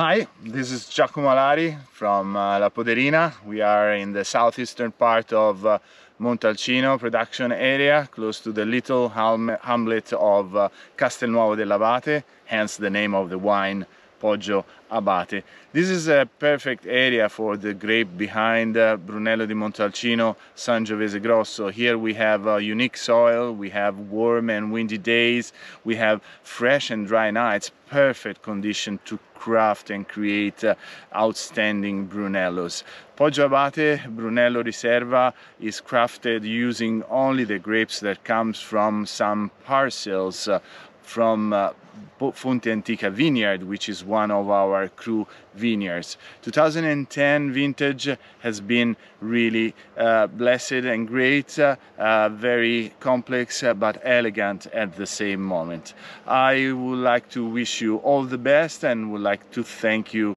Hi, this is Giacomo Alari from uh, La Poderina. We are in the southeastern part of uh, Montalcino production area, close to the little hamlet of uh, Castelnuovo dell'Abate, hence the name of the wine Poggio Abate. This is a perfect area for the grape behind uh, Brunello di Montalcino Sangiovese Grosso. Here we have a unique soil, we have warm and windy days, we have fresh and dry nights, perfect condition to craft and create uh, outstanding Brunellos. Poggio Abate Brunello Riserva is crafted using only the grapes that comes from some parcels uh, from uh, Fonte Antica vineyard, which is one of our cru vineyards. 2010 vintage has been really uh, blessed and great, uh, uh, very complex uh, but elegant at the same moment. I would like to wish you all the best and would like to thank you